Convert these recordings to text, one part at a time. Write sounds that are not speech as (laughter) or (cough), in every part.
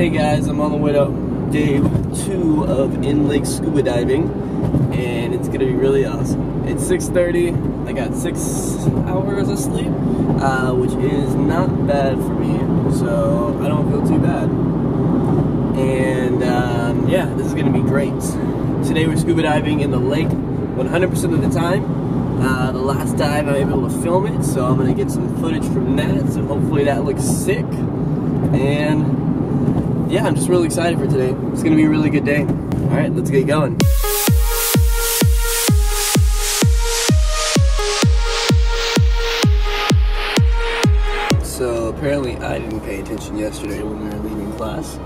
Hey guys, I'm on the way to day two of in lake scuba diving, and it's gonna be really awesome. It's 6:30. I got six hours of sleep, uh, which is not bad for me, so I don't feel too bad. And um, yeah, this is gonna be great. Today we're scuba diving in the lake 100% of the time. Uh, the last dive I'm able to film it, so I'm gonna get some footage from that. So hopefully that looks sick. And yeah, I'm just really excited for today. It's gonna be a really good day. All right, let's get going. So apparently I didn't pay attention yesterday when we were leaving class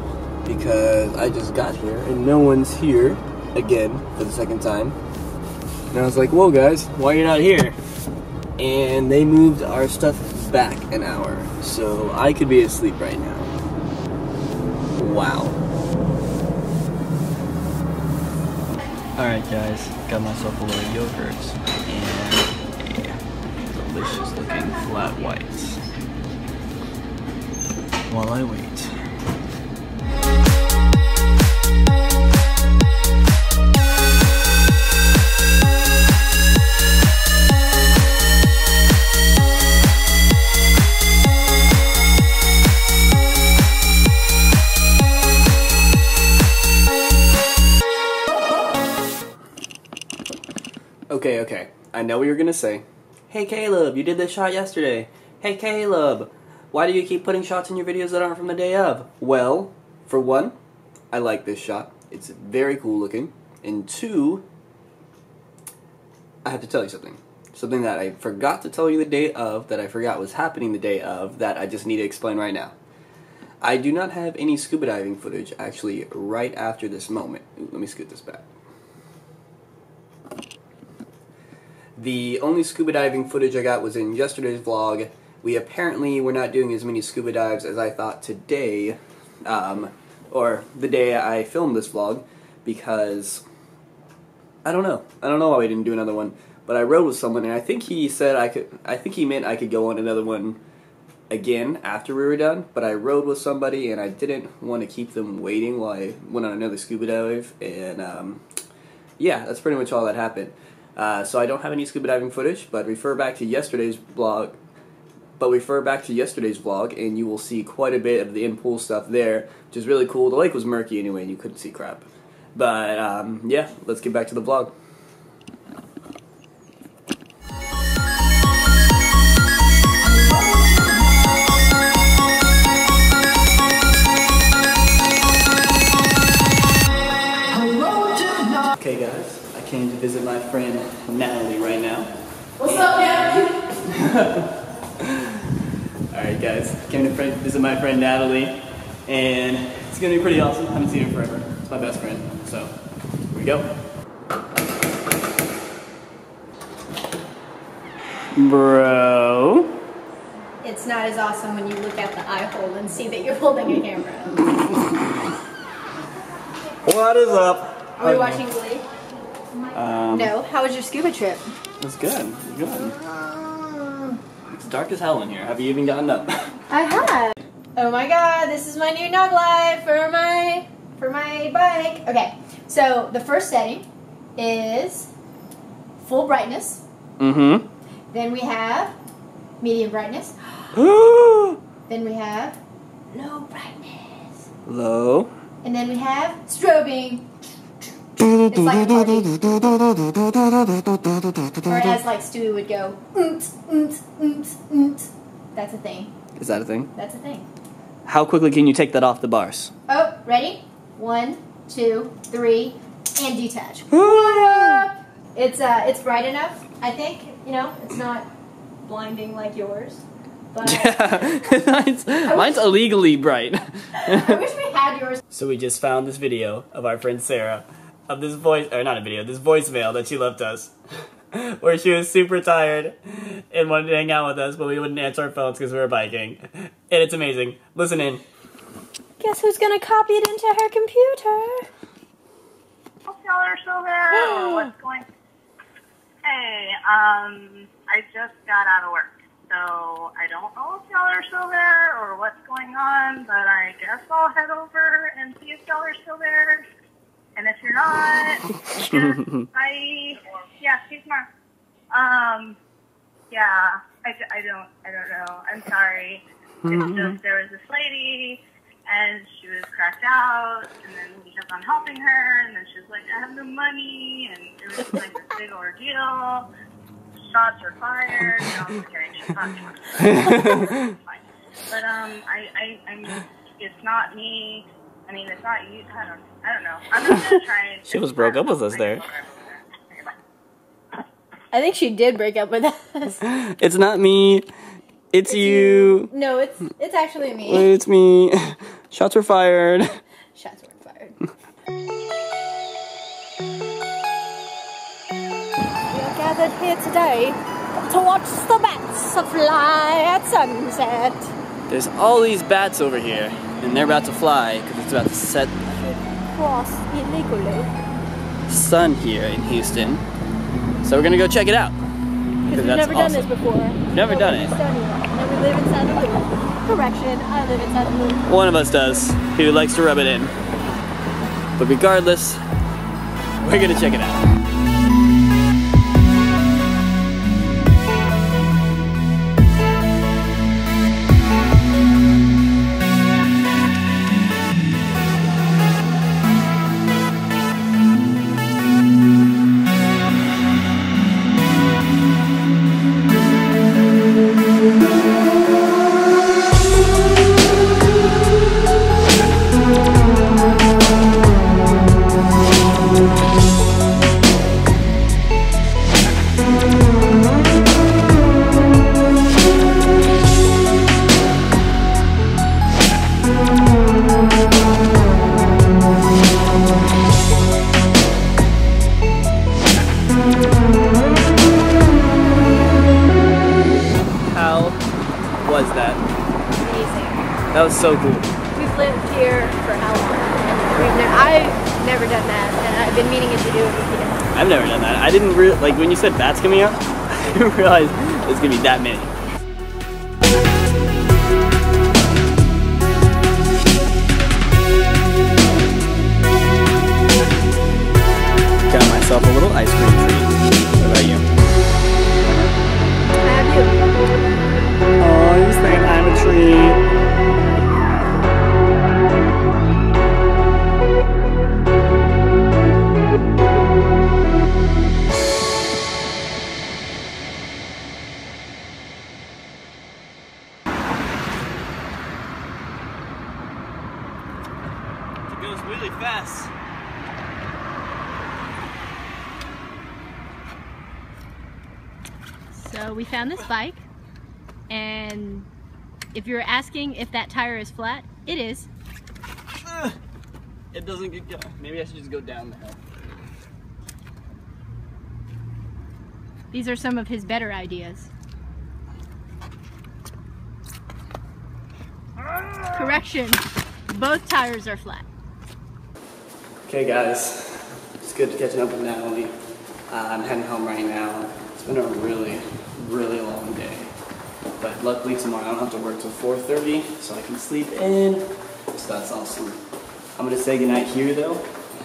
because I just got here and no one's here again for the second time. And I was like, whoa guys, why are you not here? And they moved our stuff back an hour. So I could be asleep right now. Wow. Alright guys, got myself a little yogurt and a delicious looking flat white. While I wait. Okay, okay. I know what you're gonna say. Hey Caleb, you did this shot yesterday. Hey Caleb, why do you keep putting shots in your videos that aren't from the day of? Well, for one, I like this shot. It's very cool looking. And two, I have to tell you something. Something that I forgot to tell you the day of, that I forgot was happening the day of, that I just need to explain right now. I do not have any scuba diving footage actually right after this moment. Ooh, let me scoot this back. The only scuba diving footage I got was in yesterday's vlog. We apparently were not doing as many scuba dives as I thought today, um, or the day I filmed this vlog, because I don't know. I don't know why we didn't do another one. But I rode with someone, and I think he said I could. I think he meant I could go on another one again after we were done. But I rode with somebody, and I didn't want to keep them waiting while I went on another scuba dive. And um, yeah, that's pretty much all that happened. Uh, so I don't have any scuba diving footage, but refer back to yesterday's vlog. But refer back to yesterday's vlog, and you will see quite a bit of the in-pool stuff there, which is really cool. The lake was murky anyway, and you couldn't see crap. But um, yeah, let's get back to the vlog. Came to visit my friend Natalie right now. What's up, Natalie? (laughs) Alright guys, came to friend, visit my friend Natalie, and it's gonna be pretty awesome. I haven't seen her forever. It's my best friend, so here we go. Bro. It's not as awesome when you look at the eye hole and see that you're holding a camera. (laughs) What is up? Are we watching Glee? Um, No. How was your scuba trip? It's good. It's good. It's dark as hell in here. Have you even gotten up? (laughs) I have. Oh my god, this is my new nog light for my for my bike. Okay, so the first setting is full brightness. mm-hmm. Then we have medium brightness. (gasps) Then we have low brightness. Low. And then we have strobing. It's like a party. Or as like Stewie would go. That's a thing. Is that a thing? That's a thing. How quickly can you take that off the bars? Oh, ready? One, two, three, and detach. What up? It's uh, it's bright enough. I think you know it's not blinding like yours, but (laughs) mine's, mine's illegally bright. I wish we had yours. (laughs) so we just found this video of our friend Sarah of this voice or not a video, this voicemail that she left us. (laughs) Where she was super tired and wanted to hang out with us, but we wouldn't answer our phones because we were biking. And it's amazing. Listen in. Guess who's gonna copy it into her computer? Hope y'all are still there. (gasps) What's going? Hey, um, I just got out of work, so I don't know if y'all are still there or what's going going on, but I guess I'll head over and see if y'all are still there. And if you're not, I (laughs) yeah, she's not. Um, yeah, I, I don't I don't know. I'm sorry. It's just there was this lady, and she was cracked out, and then we kept on helping her, and then she was like, I have no money, and it was like this big ordeal. Shots were fired. No, I'm kidding. She's not shots. (laughs) It's fine. But um, I, I, I mean, it's not me. I mean, it's not you. I don't, I don't know. I'm just gonna try and. (laughs) She was broke up with us there. I think she did break up with us. (laughs) It's not me. It's, you. No, it's it's actually me. It's me. (laughs) Shots were fired. Shots were fired. we are gathered here today to watch the bats fly at sunset. There's all these bats over here, and they're about to fly because it's about to set Cross illegally. sun here in Houston. So we're gonna go check it out. Because we've never done this before. Never done it. And we live in Luz. Correction, I live in Santa Luz. One of us does, who likes to rub it in. But regardless, we're gonna check it out. That was so cool. We've lived here for how long? We've never, I've never done that, and I've been meaning to do it with you. I've never done that. I didn't really like when you said bats coming out. I didn't realize there's gonna be that many. Got myself a little ice cream treat. Goes really fast. So we found this bike, and if you're asking if that tire is flat, it is. Uh, it doesn't get going. Maybe I should just go down the hill. These are some of his better ideas. Ah! Correction, both tires are flat. Okay, guys, it's good catching up with Natalie. Uh, I'm heading home right now. It's been a really, really long day. But luckily tomorrow I don't have to work till 4.30, so I can sleep in. So that's awesome. I'm gonna say goodnight here though,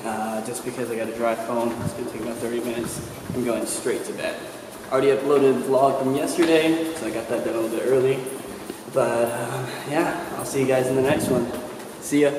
uh, just because I gotta drive home. It's gonna take about 30 minutes. I'm going straight to bed. Already uploaded vlog from yesterday, so I got that done a little bit early. But uh, yeah, I'll see you guys in the next one. See ya.